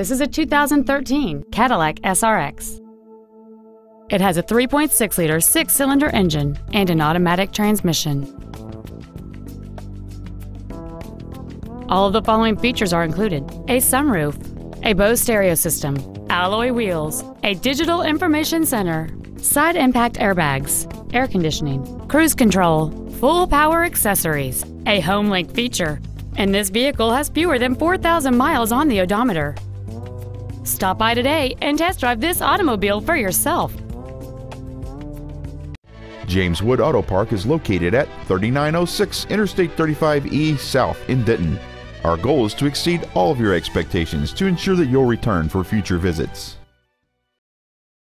This is a 2013 Cadillac SRX. It has a 3.6 liter six cylinder engine and an automatic transmission. All of the following features are included a sunroof, a Bose stereo system, alloy wheels, a digital information center, side impact airbags, air conditioning, cruise control, full power accessories, a HomeLink feature, and this vehicle has fewer than 4,000 miles on the odometer. Stop by today and test drive this automobile for yourself. James Wood Autopark is located at 3906 Interstate 35E South in Denton. Our goal is to exceed all of your expectations to ensure that you'll return for future visits.